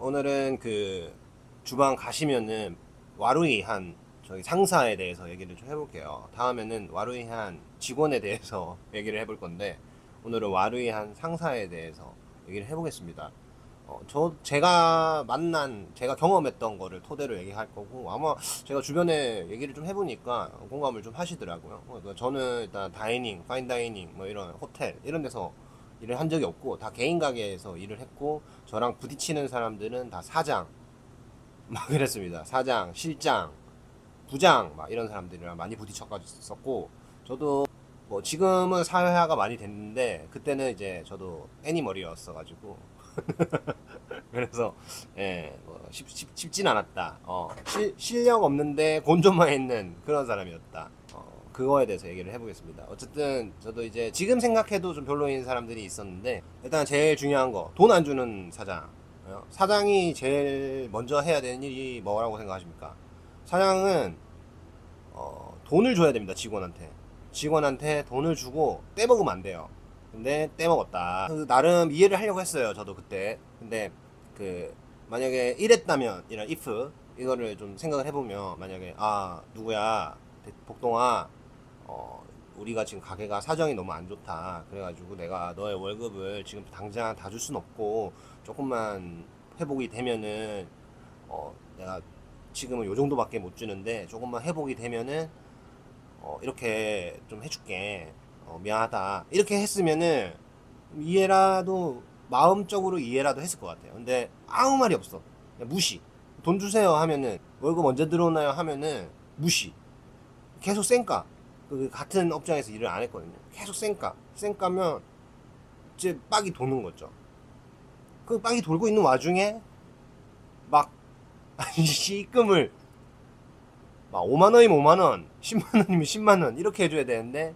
오늘은 그 주방 가시면은 와루이한 저희 상사에 대해서 얘기를 좀 해볼게요. 다음에는 와루이한 직원에 대해서 얘기를 해볼 건데 오늘은 와루이한 상사에 대해서 얘기를 해보겠습니다. 어, 저 제가 만난 제가 경험했던 거를 토대로 얘기할 거고 아마 제가 주변에 얘기를 좀 해보니까 공감을 좀 하시더라고요. 그러니까 저는 일단 다이닝, 파인 다이닝 뭐 이런 호텔 이런 데서 일을 한 적이 없고 다 개인 가게에서 일을 했고 저랑 부딪히는 사람들은 다 사장 막 그랬습니다. 사장, 실장, 부장 막 이런 사람들이랑 많이 부딪혔었고 저도 뭐 지금은 사회화가 많이 됐는데 그때는 이제 저도 애니멀이었어 가지고 그래서 예, 뭐 쉽, 쉽, 쉽진 않았다. 어, 실, 실력 없는데 곤조만 있는 그런 사람이었다. 어, 그거에 대해서 얘기를 해보겠습니다. 어쨌든 저도 이제 지금 생각해도 좀 별로인 사람들이 있었는데 일단 제일 중요한 거 돈 안 주는 사장. 어, 사장이 제일 먼저 해야 되는 일이 뭐라고 생각하십니까? 사장은 어, 돈을 줘야 됩니다 직원한테. 직원한테 돈을 주고 떼먹으면 안 돼요. 근데 떼먹었다. 그 나름 이해를 하려고 했어요. 저도 그때. 근데 그 만약에 이랬다면 이런 if 이거를 좀 생각을 해보면 만약에 아 누구야 복동아 어 우리가 지금 가게가 사정이 너무 안 좋다. 그래가지고 내가 너의 월급을 지금 당장 다 줄 순 없고 조금만 회복이 되면은 어 내가 지금은 요 정도밖에 못 주는데 조금만 회복이 되면은 어 이렇게 좀 해줄게. 어, 미안하다. 이렇게 했으면은 이해라도 마음적으로 이해라도 했을 것 같아요. 근데 아무 말이 없어. 무시. 돈 주세요 하면은 월급 언제 들어오나요 하면은 무시. 계속 쌩까 그 같은 업장에서 일을 안 했거든요 계속 쌩까 쌩까면 이제 빡이 도는 거죠 그 빡이 돌고 있는 와중에 막 시금을 막 5만 원이면 5만 원, 10만 원이면 10만 원 이렇게 해줘야 되는데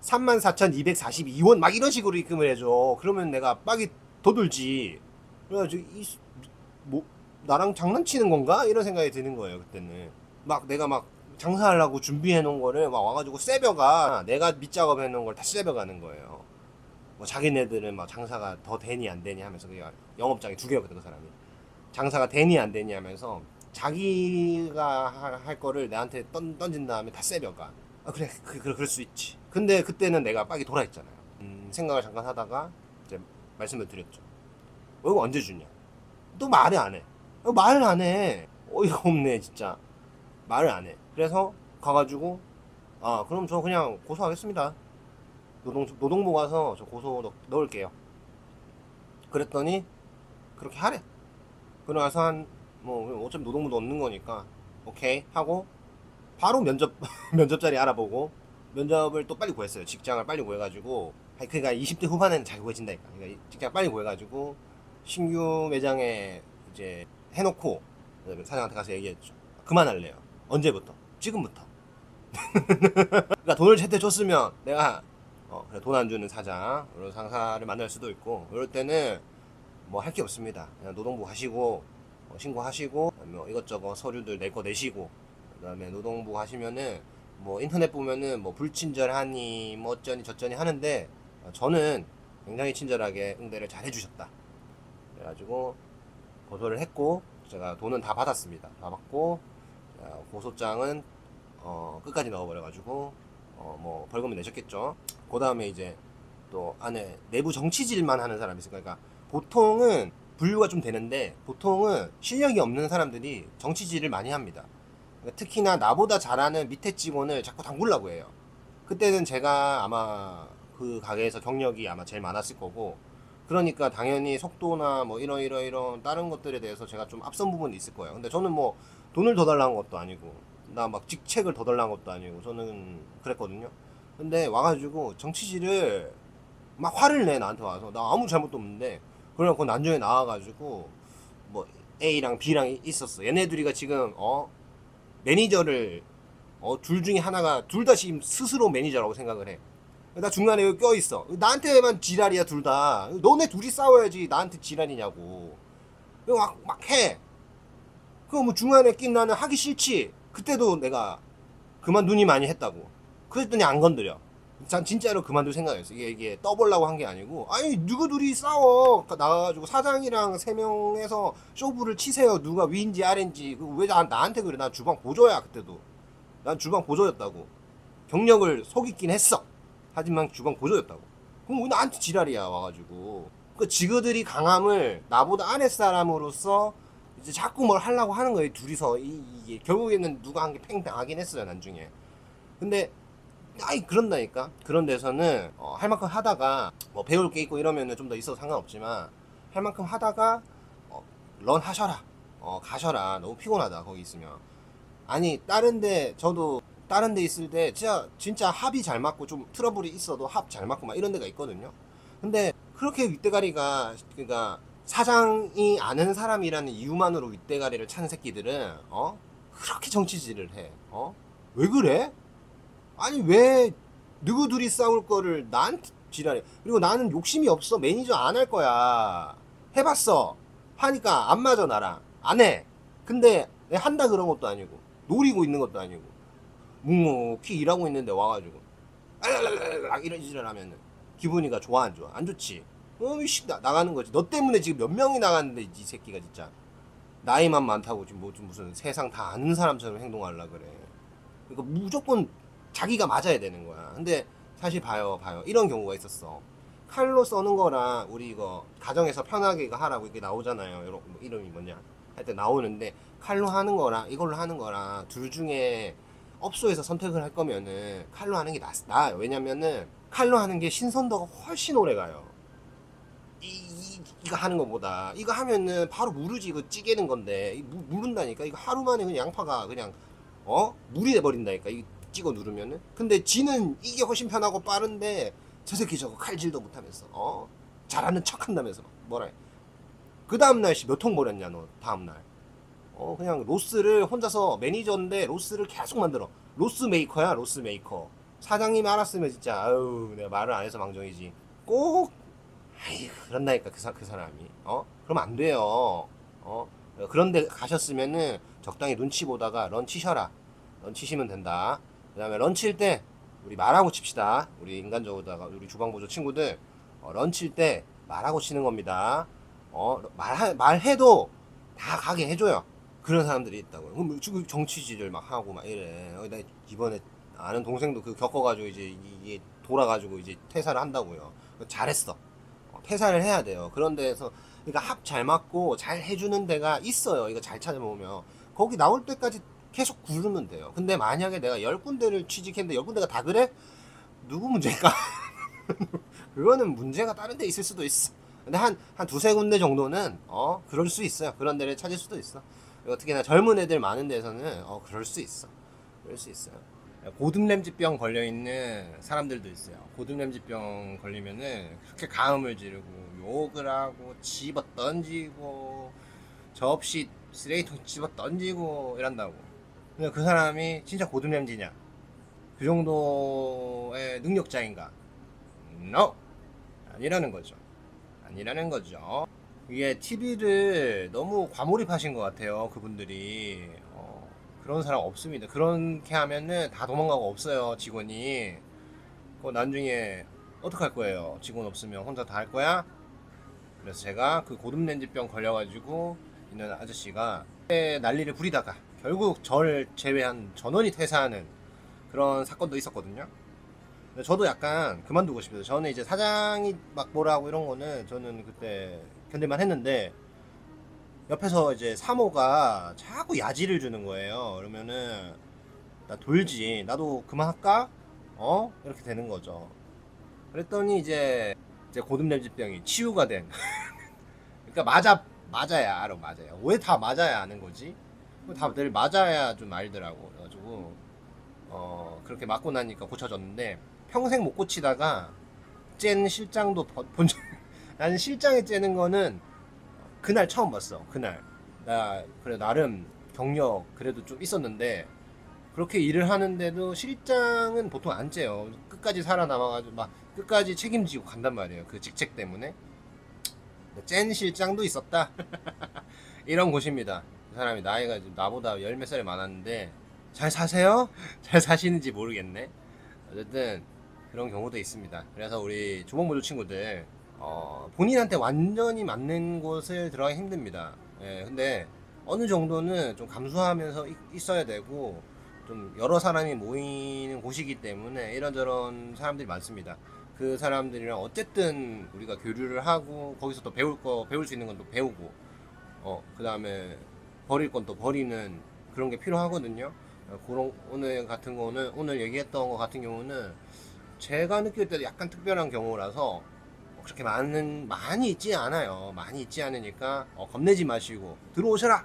34,242원 막 이런 식으로 입금을 해줘. 그러면 내가 빡이 더 돌지. 그래가지고 이, 뭐 나랑 장난치는 건가 이런 생각이 드는 거예요 그때는. 막 내가 막 장사하려고 준비해 놓은 거를 막 와가지고 세벼가 내가 밑작업 해 놓은 걸 다 세벼가는 거예요. 뭐 자기네들은 막 장사가 더 되니 안 되니 하면서 그게 영업장이 두 개였거든 그 사람이. 장사가 되니 안 되니 하면서 자기가 할, 할 거를 내한테 던, 던진 다음에 다 세벼가. 아 그래 그, 그, 그 럴 수 있지. 근데 그때는 내가 빡이 돌아 있잖아요. 음, 생각을 잠깐 하다가 이제 말씀을 드렸죠. 어, 이거 언제 주냐? 또 말을 안 해. 어, 말을 안 해. 어이가 없네 진짜. 말을 안 해. 그래서 가가지고 아 그럼 저 그냥 고소하겠습니다. 노동 노동부 가서 저 고소 넣, 넣을게요. 그랬더니 그렇게 하래. 그러고 나서 한뭐 어차피 노동부 넣는 거니까 오케이 하고 바로 면접 면접 자리 알아보고 면접을 또 빨리 구했어요. 직장을 빨리 구해가지고 그러니까 20대 후반에는 잘 구해진다니까. 그러니까 직장 빨리 구해가지고 신규 매장에 이제 해놓고 사장한테 가서 얘기했죠. 그만할래요. 언제부터? 지금부터. 그러니까 돈을 제때 줬으면 내가 어, 돈안 주는 사장, 그런 상사를 만날 수도 있고 이럴 때는 뭐 할 게 없습니다. 그냥 노동부 가시고 어, 신고하시고 뭐 이것저것 서류들 내거 내시고 그다음에 노동부 가시면은 뭐 인터넷 보면은 뭐 불친절하니 뭐 어쩌니 저쩌니 하는데 어, 저는 굉장히 친절하게 응대를 잘 해주셨다. 그래가지고 고소를 했고 제가 돈은 다 받았습니다. 다 받고 고소장은 어 끝까지 넣어버려가지고 어 뭐 벌금을 내셨겠죠. 그 다음에 이제 또 안에 내부 정치질만 하는 사람이 있어요. 그러니까 보통은 분류가 좀 되는데 보통은 실력이 없는 사람들이 정치질을 많이 합니다. 그러니까 특히나 나보다 잘하는 밑에 직원을 자꾸 당구려고 해요. 그때는 제가 아마 그 가게에서 경력이 아마 제일 많았을 거고 그러니까 당연히 속도나 뭐 이런 이런 이런 다른 것들에 대해서 제가 좀 앞선 부분이 있을 거예요. 근데 저는 뭐 돈을 더 달라는 것도 아니고 나 막 직책을 더 달라는 것도 아니고 저는 그랬거든요. 근데 와가지고 정치질을 막 화를 내 나한테 와서 나 아무 잘못도 없는데 그래갖고 나중에 나와가지고 뭐 A랑 B랑 있었어. 얘네 둘이가 지금 어 매니저를 어, 둘 중에 하나가 둘 다 지금 스스로 매니저라고 생각을 해. 나 중간에 여기 껴 있어. 나한테만 지랄이야 둘 다. 너네 둘이 싸워야지 나한테 지랄이냐고. 막, 막 해. 그거 뭐 중간에 낀 나는 하기 싫지. 그때도 내가 그만 눈이 많이 했다고. 그랬더니 안 건드려. 전 진짜로 그만둘 생각이었어. 이게, 이게 떠보려고 한 게 아니고, 아니, 누구 둘이 싸워. 나가가지고 사장이랑 세 명에서 쇼부를 치세요. 누가 위인지 아래인지. 그왜 나, 나한테 그래. 난 주방 보조야, 그때도. 난 주방 보조였다고. 경력을 속이긴 했어. 하지만 주방 보조였다고. 그럼 왜 나한테 지랄이야, 와가지고. 그 지그들이 강함을 나보다 아랫 사람으로서 이제 자꾸 뭘 하려고 하는 거예요, 둘이서. 이, 이게 결국에는 누가 한 게 팽팽하긴 했어요, 나중에. 근데 아이 그런다니까 그런 데서는 어, 할 만큼 하다가 뭐 배울 게 있고 이러면은 좀 더 있어도 상관없지만 할 만큼 하다가 어, 런 하셔라 어, 가셔라 너무 피곤하다 거기 있으면 아니 다른데 저도 다른 데 있을 때 진짜 진짜 합이 잘 맞고 좀 트러블이 있어도 합 잘 맞고 막 이런 데가 있거든요. 근데 그렇게 윗대가리가 그러니까 사장이 아는 사람이라는 이유만으로 윗대가리를 차는 새끼들은 어? 그렇게 정치질을 해 어 왜 그래? 아니 왜 누구 둘이 싸울 거를 나한테 지랄해. 그리고 나는 욕심이 없어. 매니저 안 할 거야. 해봤어. 하니까 안 맞아 나랑. 안 해. 근데 내가 한다 그런 것도 아니고 노리고 있는 것도 아니고 묵묵히 일하고 있는데 와가지고 알랄랄랄 이런 짓을 하면은 기분이가 좋아 안 좋아 안 좋지 어이씨 나, 나가는 거지 너 때문에 지금 몇 명이 나갔는데 이 새끼가 진짜 나이만 많다고 지금 뭐좀 무슨 세상 다 아는 사람처럼 행동하려 그래 그러니까 무조건 자기가 맞아야 되는 거야. 근데 사실 봐요, 봐요. 이런 경우가 있었어. 칼로 써는 거랑 우리 이거 가정에서 편하게 이거 하라고 이렇게 나오잖아요. 이런 뭐 이름이 뭐냐 할때 나오는데 칼로 하는 거랑 이걸로 하는 거랑 둘 중에 업소에서 선택을 할 거면은 칼로 하는 게 낫, 나아요. 왜냐면은 칼로 하는 게 신선도가 훨씬 오래 가요. 이, 이 이거 하는 것보다. 이거 하면은 바로 무르지 이거 찌개는 건데. 이 무, 무른다니까. 이거 하루 만에 그냥 양파가 그냥 어? 물이 돼 버린다니까. 이 찍어 누르면은. 근데 지는 이게 훨씬 편하고 빠른데 저 새끼 저거 칼질도 못하면서 어? 잘하는 척 한다면서 막 뭐라 해. 그 다음날 몇 통 버렸냐 너? 다음날 어 그냥 loss를 혼자서 매니저인데 loss를 계속 만들어. loss maker야 loss maker. 사장님이 알았으면 진짜 아유 내가 말을 안 해서 망정이지. 꼭 아이 그런다니까 그, 사, 그 사람이. 어? 그러면 안 돼요. 어? 그런데 가셨으면은 적당히 눈치 보다가 run 치셔라. run 치시면 된다. 그 다음에 run 치실 때 우리 말하고 칩시다. 우리 인간적으로다가 우리 주방보조 친구들. 어, 런치일 때 말하고 치는 겁니다. 어, 말 말해도 다 가게 해줘요. 그런 사람들이 있다고. 그럼 지금 정치질을 막 하고 막 이래. 어, 나 이번에 아는 동생도 그 겪어가지고 이제 이게 돌아가지고 이제 퇴사를 한다고요. 잘했어. 어, 퇴사를 해야 돼요. 그런 데에서 그러니까 합 잘 맞고 잘 해주는 데가 있어요. 이거 잘 찾아보면 거기 나올 때까지 계속 구르면 돼요. 근데 만약에 내가 열 군데를 취직했는데 열 군데가 다 그래? 누구 문제일까? 그거는 문제가 다른 데 있을 수도 있어. 근데 한, 한 두세 군데 정도는, 어, 그럴 수 있어요. 그런 데를 찾을 수도 있어. 어떻게나 젊은 애들 많은 데서는, 어, 그럴 수 있어. 그럴 수 있어요. 고듬램지병 걸려 있는 사람들도 있어요. 고듬램지병 걸리면은 그렇게 가음을 지르고, 욕을 하고, 집어 던지고, 접시 쓰레기통 집어 던지고 이런다고. 근데 그 사람이 진짜 고든램지냐? 그 정도의 능력자인가? No! 아니라는 거죠. 아니라는 거죠. 이게 TV를 너무 과몰입하신 것 같아요. 그분들이. 어, 그런 사람 없습니다. 그렇게 하면은 다 도망가고 없어요. 직원이. 그 나중에 어떡할 거예요? 직원 없으면 혼자 다 할 거야? 그래서 제가 그 고름렌지병 걸려가지고 있는 아저씨가 난리를 부리다가 결국 절 제외한 전원이 퇴사하는 그런 사건도 있었거든요. 저도 약간 그만두고 싶어요. 저는 이제 사장이 막 뭐라고 이런 거는 저는 그때 견딜만 했는데 옆에서 이제 사모가 자꾸 야지를 주는 거예요. 그러면은 나 돌지. 나도 그만할까? 어? 이렇게 되는 거죠. 그랬더니 이제 이제 고듬냄지병이 치유가 된. 그러니까 맞아 맞아야 알아 맞아요. 왜 다 맞아야 아는 거지? 다들 맞아야 좀 알더라고. 그래가지고 어 그렇게 맞고 나니까 고쳐졌는데 평생 못 고치다가 짠 실장도 본 적. 나는 실장에 째는 거는 그날 처음 봤어. 그날 나 그래 나름 경력 그래도 좀 있었는데 그렇게 일을 하는데도 실장은 보통 안 째요. 끝까지 살아남아가지고 막 끝까지 책임지고 간단 말이에요. 그 직책 때문에. 짠 실장도 있었다. 이런 곳입니다. 그 사람이 나이가 나보다 열 몇 살이 많았는데 잘 사세요? 잘 사시는지 모르겠네. 어쨌든 그런 경우도 있습니다. 그래서 우리 조목모주 친구들 어, 본인한테 완전히 맞는 곳을 들어가기 힘듭니다. 예, 근데 어느 정도는 좀 감수하면서 있- 있어야 되고 좀 여러 사람이 모이는 곳이기 때문에 이런저런 사람들이 많습니다. 그 사람들이랑 어쨌든 우리가 교류를 하고 거기서 또 배울 거 배울 수 있는 건 또 배우고 어 그다음에 버릴 건 또 버리는 그런 게 필요하거든요. 어, 그런 오늘 같은 거는 오늘 얘기했던 거 같은 경우는 제가 느낄 때도 약간 특별한 경우라서 그렇게 많은 많이 있지 않아요. 많이 있지 않으니까 어, 겁내지 마시고 들어오셔라